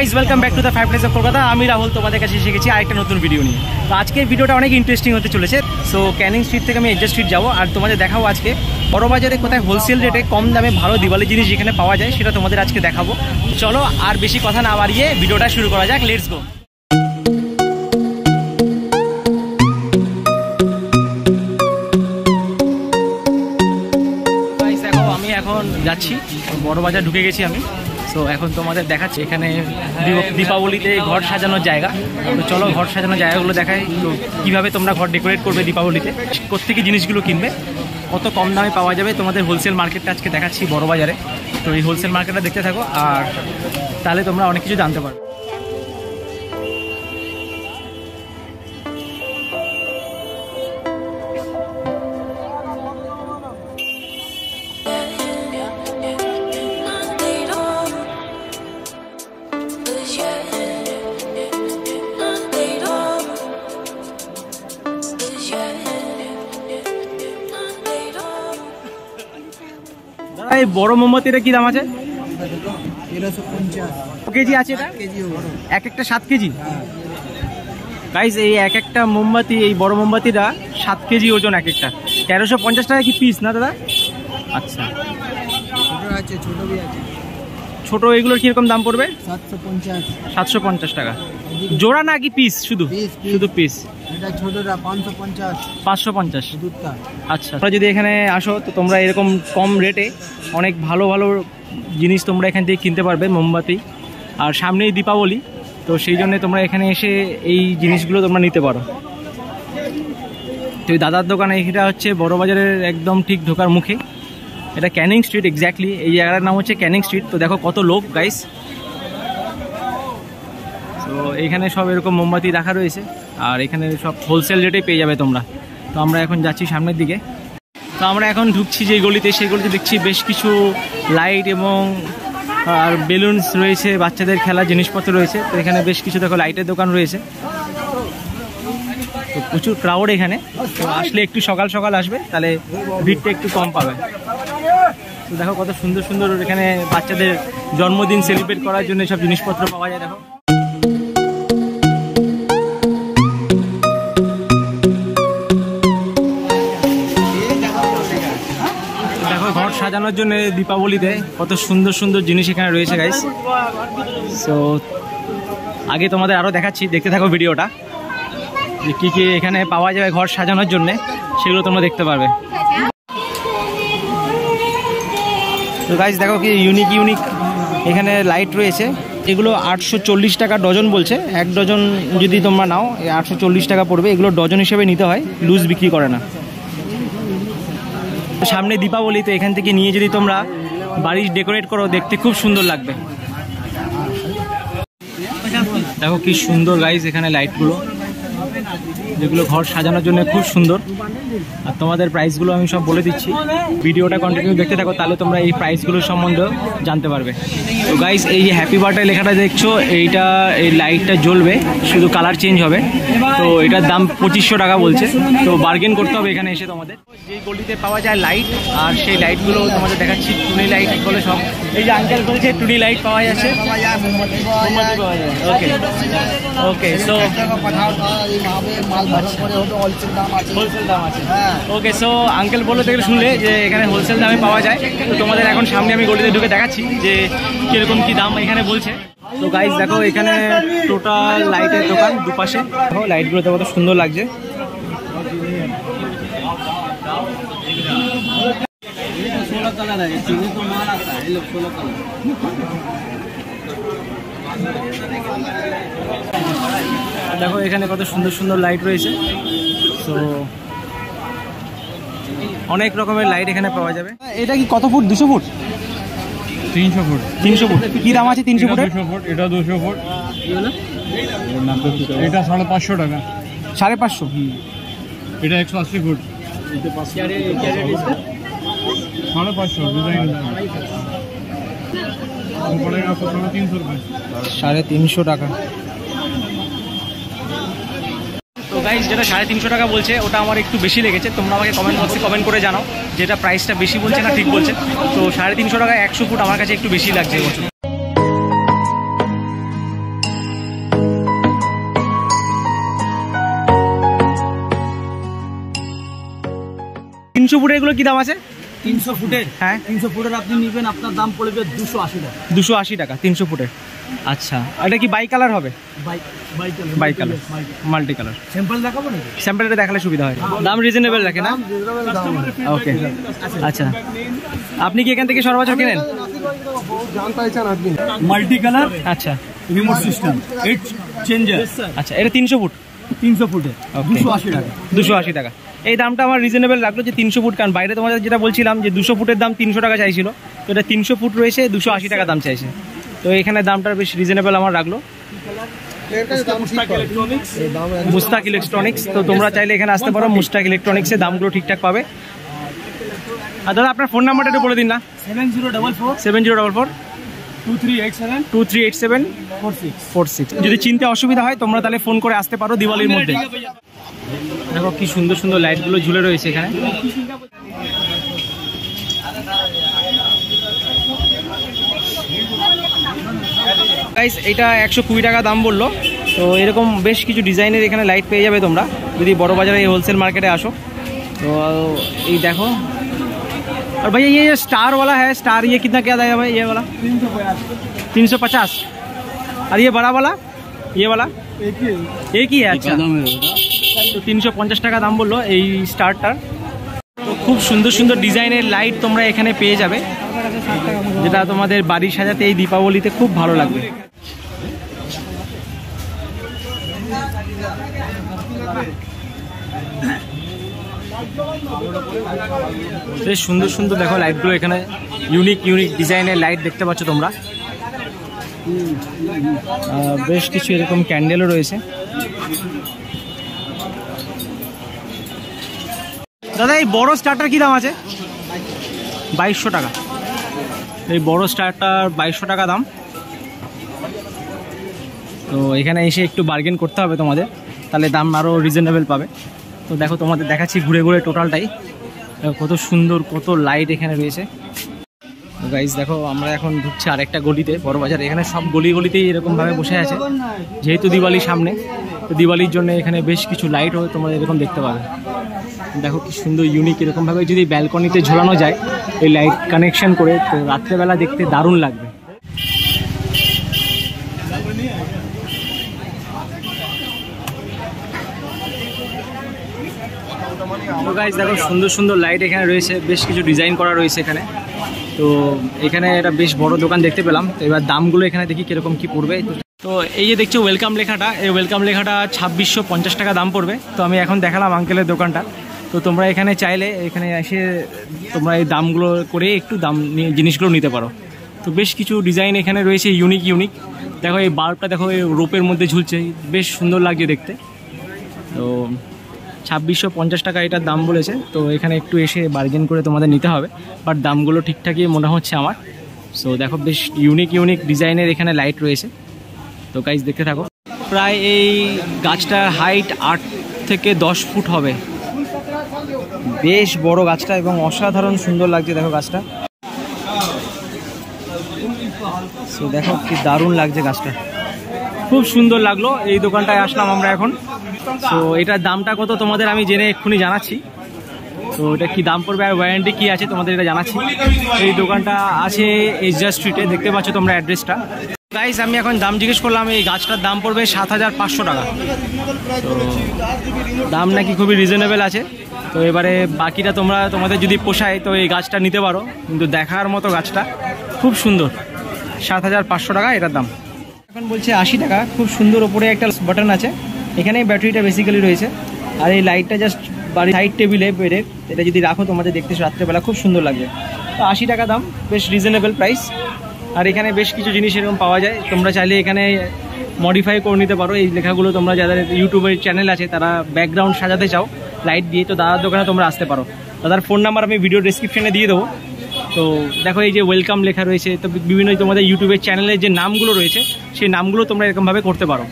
Guys welcome back to the five place of Kolkata আমি রাহুল, তোমাদের কাছে এসে গেছি আরেকটা নতুন ভিডিও নিয়ে। তো আজকের ভিডিওটা অনেক ইন্টারেস্টিং হতে চলেছে। সো ক্যানিং স্ট্রিট থেকে আমি এজার স্ট্রিট যাব। আর তোমাদের দেখাবো আজকে বড় বাজারে কোথায় হোলসেল রেটে কম দামে ভালো দিওয়ালি জিনিস যেখানে পাওয়া যায়, সেটা তোমাদের আজকে দেখাবো। চলো, আর বেশি কথা না বাড়িয়ে ভিডিওটা শুরু করা যাক। লেটস গো এখন যাচ্ছি। বড় বাজার ঢুকে গেছি আমি। সো এখন তোমাদের দেখাচ্ছি, এখানে দীপাবলিতে ঘর সাজানোর জায়গা। তো চলো ঘর সাজানোর জায়গাগুলো দেখাই। তো কীভাবে তোমরা ঘর ডেকোরেট করবে দীপাবলিতে? কোথেকে জিনিসগুলো কিনবে? কত কম দামে পাওয়া যাবে? তোমাদের হোলসেল মার্কেটটা আজকে দেখাচ্ছি বড় বাজারে তো এই হোলসেল মার্কেটটা দেখতে থাকো, আর তাহলে তোমরা অনেক কিছু জানতে পারবে। এই বড় মোমবাতিটা কি দাম আছে? কেজি আছে এক একটা সাত কেজি? গাইজ এই এক একটা মোমবাতি, এই বড় মোমবাতিটা সাত কেজি ওজন এক একটা। তেরোশো পঞ্চাশ টাকা কি পিস না দাদা? আচ্ছা। আছে ছোটো আছে ছোট এগুলোর কীরকম দাম পড়বে? সাতশো পঞ্চাশ। টাকা। জোড়া না কি পিস শুধু। শুধু পিস এটা পাঁচশো পঞ্চাশ। আচ্ছা তোমরা যদি এখানে আসো তো তোমরা এরকম কম রেটে অনেক ভালো ভালো জিনিস তোমরা এখান থেকে কিনতে পারবে মোমবাতি। আর সামনেই দীপাবলি তো সেই জন্য তোমরা এখানে এসে এই জিনিসগুলো তোমরা নিতে পারো। তো দাদার দোকানে এটা হচ্ছে বড় বাজারের একদম ঠিক ঢোকার মুখে। এটা ক্যানিং স্ট্রিট এক্স্যাক্টলি এই জায়গাটার নাম হচ্ছে ক্যানিং স্ট্রিট তো দেখো কত লোক গাইস তো এখানে সব এরকম মোমবাতি রাখা রয়েছে, আর এখানে সব হোলসেল রেটেই পেয়ে যাবে তোমরা। তো আমরা এখন যাচ্ছি সামনের দিকে। তো আমরা এখন ঢুকছি যে গলিতে, সেই গলিতে দেখছি বেশ কিছু লাইট এবং, আর বেলুনস রয়েছে, বাচ্চাদের খেলার জিনিসপত্র রয়েছে। তো এখানে বেশ কিছু দেখো লাইটের দোকান রয়েছে। তো প্রচুর ক্রাউড এখানে। তো আসলে একটু সকাল সকাল আসবে, তাহলে ভিড়টা একটু কম পাবে। তো দেখো কত সুন্দর সুন্দর এখানে বাচ্চাদের জন্মদিন সেলিব্রেট করার জন্য সব জিনিসপত্র পাওয়া যায়, দেখো। ঘর সাজানোর জন্য দীপাবলিতে কত সুন্দর সুন্দর জিনিস এখানে রয়েছে গাইস সো আগে তোমাদের আরও দেখাচ্ছি, দেখতে থাকো ভিডিওটা। যে কী কী এখানে পাওয়া যাবে ঘর সাজানোর জন্য, সেগুলো তোমরা দেখতে পারবে। তো গাইস দেখো কি ইউনিক ইউনিক এখানে লাইট রয়েছে। এগুলো আটশো চল্লিশ টাকা ডজন বলছে। এক ডজন যদি তোমরা নাও আটশো চল্লিশ টাকা পড়বে। এগুলো ডজন হিসেবে নিতে হয় লুজ বিক্রি করে না। সামনে দীপাবলি, তো এখান থেকে নিয়ে যদি তোমরা বাড়ি ডেকোরেট করো, দেখতে খুব সুন্দর লাগবে। দেখো কি সুন্দর গাইজ এখানে লাইটগুলো যেগুলো ঘর সাজানোর জন্য খুব সুন্দর। আর তোমাদের প্রাইসগুলো আমি সব বলে দিচ্ছি। ভিডিওটা কন্টিনিউ দেখতে থাকো, তাহলে তোমরা এই প্রাইসগুলোর সম্বন্ধে জানতে পারবে। তো গাইস এই যে হ্যাপি বার্থডে লেখাটা দেখছ, এইটা, এই লাইটটা জ্বলবে, শুধু কালার চেঞ্জ হবে। তো এটার দাম পঁচিশশো টাকা বলছে। তো বার্গেন করতে হবে এখানে এসে তোমাদের। যে গলিতে পাওয়া যায় লাইট আর সেই লাইটগুলো তোমাদের দেখাচ্ছি, টুনি লাইট বলে সব। এই যে আঙ্কেল বলছে, টুনি লাইট পাওয়া যাচ্ছে। Okay okay so মাল ভালো করে হবে হোলসেল দাম আছে হোলসেল দাম আছে হ্যাঁ ওকে সো আঙ্কেল বলে থেকে শুনলে যে এখানে হোলসেল দামে পাওয়া যায় তো তোমাদের এখন সামনে আমি গলিতে ঢুকে দেখাচ্ছি যে কিরকম কি দাম এখানে বলছে তো গাইজ দেখো এখানে টোটাল লাইটের দোকান দুপাশে দেখো লাইটগুলো তো কত সুন্দর লাগছে सोलह कलर है चीनी तो माल आता है ये लोग सोलह कलर দেখো এখানে কত সুন্দর সুন্দর লাইট রয়েছে। তো অনেক রকমের লাইট এখানে পাওয়া যাবে। এটা কি কত ফুট? দুশো ফুট? তিনশো ফুট। তিনশো ফুট। কি দাম আছে তিনশো ফুট দুশো ফুট এটা দুশো ফুট। এটা সাড়ে পাঁচশো টাকা। সাড়ে পাঁচশো। এটা একশো আশি ফুট। সাড়ে পাঁচশো সাড়ে তিনশো টাকা। গাইজ যেটা সাড়ে তিনশো টাকা বলছে ওটা আমার একটু বেশি লেগেছে। তোমরা আমাকে কমেন্ট বক্সে কমেন্ট করে জানাও যেটা প্রাইসটা বেশি বলছে না ঠিক বলছে। তো সাড়ে তিনশো টাকা একশো ফুট আমার কাছে একটু বেশি লাগছে বছর। তিনশো ফুটের এগুলো কি দাম আছে? তিনশো ফুটের। হ্যাঁ। তিনশো ফুটের আপনি নেবেন আপনার দাম পড়বে দুশো আশি টাকা। দুশো আশি টাকা তিনশো ফুটের। আচ্ছা এটা কি বাই কালার হবে? Bi colour multi colour sample দেখাবো নাকি? স্যাম্পলটা দেখালে সুবিধা হয়। দাম রিজনেবল রাখে না? ওকে আচ্ছা। আপনি কি এখান থেকে সর্বোচ্চ কেনেন? মাল্টি কালার আচ্ছা। রিমোট সিস্টেম এইট চেঞ্জার আচ্ছা এটা তিনশো ফুট? তিনশো Okay. দুশো আশি টাকা। দুশো আশি টাকা। এই দামটা আমার রিজনেবল লাগল যে তিনশো ফুট কারণ বাইরে তোমাদের যেটা বলছিলাম যে দুশো ফুটের দাম তিনশো টাকা চাইছিল। তো এটা তিনশো ফুট রয়েছে দুশো আশি টাকা দাম চাইছে। তো এখানে দামটা বেশ রিজনেবল আমার লাগল। মুস্তাক ইলেকট্রনিক্স তো তোমরা চাইলে এখানে আসতে পারো, মুস্তাক ইলেকট্রনিক্সের দামগুলো ঠিকঠাক পাবে। আর দাদা, আপনার ফোন নাম্বারটা একটু বলে দিন না। Seven zero double four seven four যদি চিনতে অসুবিধা হয়, তোমরা তাহলে ফোন করে আসতে পারো দিওয়ালির মধ্যে। দেখো কি সুন্দর সুন্দর লাইটগুলো ঝুলে রয়েছে এখানে। গাইস এটা একশো কুড়ি টাকা দাম বলল। তো এরকম বেশ কিছু ডিজাইনের এখানে লাইট পেয়ে যাবে তোমরা। যদি বড় বাজারে এই হোলসেল মার্কেটে আসো। তো এই দেখো। আর ভাই ये, ये स्टार वाला है स्टार ये कितना क्या जाएगा भाई ये वाला? तीन सौ पचास और ये बड़ा তো তিনশো পঞ্চাশ টাকা দাম বলল এই স্টারটার তো খুব সুন্দর সুন্দর ডিজাইনের লাইট তোমরা এখানে পেয়ে যাবে। যেটা তোমাদের বাড়ি সাজাতে এই দীপাবলিতে খুব ভালো লাগবে। বেশ সুন্দর সুন্দর দেখো লাইটগুলো এখানে ইউনিক ইউনিক ডিজাইনের লাইট দেখতে পাচ্ছ তোমরা। বেশ কিছু এরকম ক্যান্ডেলও রয়েছে। দাদা, এই বড় স্টারটার কি দাম আছে? বাইশশো টাকা। এই বড় স্টারটার বাইশশো টাকা দাম। তো এখানে এসে একটু বার্গেন করতে হবে তোমাদের। তাহলে দাম আরও রিজনেবল পাবে। তো দেখো তোমাদের দেখাচ্ছি ঘুরে ঘুরে টোটালটাই কত সুন্দর, কত লাইট এখানে রয়েছে। গাইজ দেখো, আমরা এখন ঢুকছি আরেকটা গলিতে বড় বাজার এখানে সব গলি গলিতেই এরকমভাবে বসে আছে। যেহেতু দিওয়ালির সামনে, তো দিওয়ালির জন্য এখানে বেশ কিছু লাইট লাইটও তোমরা এরকম দেখতে পাবে। দেখো কি সুন্দর ইউনিক এরকমভাবে যদি ব্যালকনিতে ঝোলানো যায়, এই লাইট কানেকশন করে, তো রাত্রেবেলা দেখতে দারুণ লাগবে। তো গাইজ দেখো, সুন্দর সুন্দর লাইট এখানে রয়েছে, বেশ কিছু ডিজাইন করা রয়েছে এখানে। তো এখানে একটা বেশ বড় দোকান দেখতে পেলাম। তো এবার দামগুলো এখানে দেখি কীরকম কি পড়বে। তো এই যে দেখছ ওয়েলকাম লেখাটা, এই ওয়েলকাম লেখাটা ছাব্বিশশো পঞ্চাশ টাকা দাম পড়বে। তো আমি এখন দেখালাম আঙ্কেলের দোকানটা। তো তোমরা এখানে চাইলে এখানে এসে তোমরা এই দামগুলো করে একটু দাম জিনিসগুলো নিতে পারো। তো বেশ কিছু ডিজাইন এখানে রয়েছে ইউনিক ইউনিক দেখো এই বাল্বটা দেখো, এই রোপের মধ্যে ঝুলছে। বেশ সুন্দর লাগছে দেখতে। তো ছাব্বিশশো পঞ্চাশ টাকা এটার দাম বলেছে। তো এখানে একটু এসে বার্গেন করে তোমাদের নিতে হবে। বাট দামগুলো ঠিকঠাকই মনে হচ্ছে আমার। সো দেখো বেশ ইউনিক ইউনিক ডিজাইনের এখানে লাইট রয়েছে। তো গাইজ দেখতে থাকো। প্রায় এই গাছটার হাইট আট থেকে দশ ফুট হবে। বেশ বড় গাছটা এবং অসাধারণ সুন্দর লাগছে দেখো গাছটা। দেখো কি দারুণ লাগছে গাছটা। খুব সুন্দর লাগল। এই দোকানটায় আসলাম আমরা এখন। তো এটার দামটা কত তোমাদের আমি জেনে এক্ষুনি জানাচ্ছি। তো এটা কি দাম পড়বে আর ওয়ারেন্টি কি আছে তোমাদের এটা জানাচ্ছি। এই দোকানটা আছে এজা স্ট্রিটে দেখতে পাচ্ছ তোমরা অ্যাড্রেসটা গাইস আমি এখন দাম জিজ্ঞেস করলাম এই গাছটার দাম পড়বে সাত হাজার পাঁচশো টাকা। দাম নাকি খুবই রিজনেবল আছে। তো এবারে বাকিটা তোমরা তোমাদের যদি পোষায় তো এই গাছটা নিতে পারো। কিন্তু দেখার মতো গাছটা খুব সুন্দর। সাত হাজার পাঁচশো টাকা এটার দাম। এখন বলছে আশি টাকা। খুব সুন্দর ওপরে একটা বাটন আছে। এখানেই ব্যাটারিটা বেসিক্যালি রয়েছে। আর এই লাইটটা জাস্ট বাড়ির সাইড টেবিলে বেডে, এটা যদি রাখো তোমাদের দেখতে রাত্রেবেলা খুব সুন্দর লাগবে। তো আশি টাকা দাম, বেশ রিজনেবল প্রাইস আর এখানে বেশ কিছু জিনিস এরকম পাওয়া যায়। তোমরা চাইলে এখানে মডিফাই করে নিতে পারো। এই লেখাগুলো তোমরা যাদের ইউটিউবের চ্যানেল আছে, তারা ব্যাকগ্রাউন্ড সাজাতে চাও লাইট দিয়ে, তো দাদার দোকানে তোমরা আসতে পারো। দাদার ফোন নাম্বার আমি ভিডিও ডিসক্রিপশনে দিয়ে দেবো। তো দেখো এই যে ওয়েলকাম লেখা রয়েছে। তো বিভিন্ন তোমাদের ইউটিউবের চ্যানেলের যে নামগুলো রয়েছে, সেই নামগুলো তোমরা এরকমভাবে করতে পারো।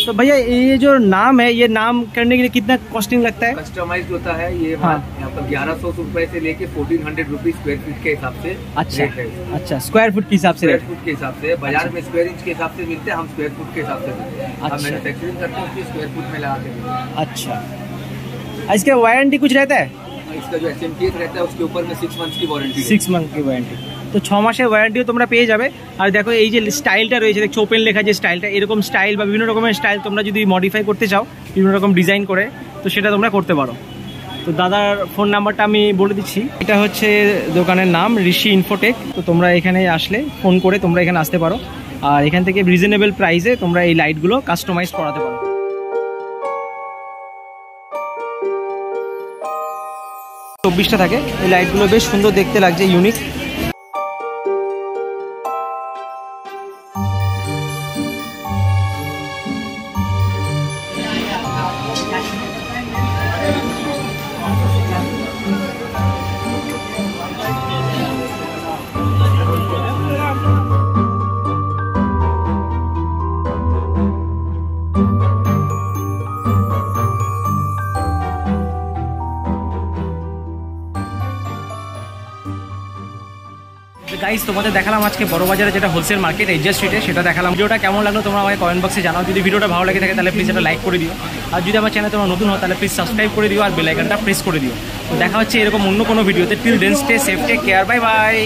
तो भैया ये जो नाम है ये नाम करने के लिए कितना कॉस्टिंग लगता है? कस्टमाइज होता है ये हाँ। यहाँ पर ग्यारह सौ रूपए ऐसी लेके fourteen hundred rupees square feet के हिसाब से अच्छा। है अच्छा स्क्वायर फुट के हिसाब से स्क्वायर फुट के हिसाब से बाज़ार में स्क्वायर इंच के हिसाब से मिलते हैं हम स्क्वायर फुट के हिसाब से मिलते अच्छा। करते हैं स्क्वायर फुट में लगा के अच्छा। इसका वारंटी कुछ रहता है? इसका जो एस रहता है उसके ऊपर में सिक्स मंथ की वारंटी सिक्स मंथ की वारंटी তো ছ মাসের ওয়ারেন্টিও তোমরা পেয়ে যাবে। আর দেখো এই যে স্টাইলটা রয়েছে, দেখছ ওপেন লেখা যে স্টাইলটা এরকম স্টাইল বা বিভিন্ন রকমের স্টাইল তোমরা যদি মডিফাই করতে চাও, বিভিন্ন রকম ডিজাইন করে, তো সেটা তোমরা করতে পারো। তো দাদার ফোন নাম্বারটা আমি বলে দিচ্ছি। এটা হচ্ছে দোকানের নাম, ঋষি ইনফোটেক তো তোমরা এখানে আসলে ফোন করে তোমরা এখানে আসতে পারো। আর এখান থেকে রিজনেবল প্রাইসে তোমরা এই লাইটগুলো কাস্টমাইজ করাতে পারো। চব্বিশটা থাকে। এই লাইটগুলো বেশ সুন্দর দেখতে লাগছে ইউনিক গাইস তোমাদের দেখালাম আজকে বড় বাজারে যেটা হোলসেল মার্কেট এজিয়া স্ট্রিটে সেটা দেখালাম। ভিডিওটা কেমন লাগল তোমরা আমাকে কমেন্ট বক্সে জানাও। যদি ভিডিওটা ভালো লাগে থাকে, তাহলে প্লিজ একটা লাইক করে দিও। আর যদি আমার চ্যানেল তোমার নতুন হয় তাহলে প্লিজ সাবস্ক্রাইব করে দিও আর বেলাইকানটা প্রেস করে দিও। তো দেখা হচ্ছে এরকম অন্য কোনো ভিডিওতে till then stay safe care bye bye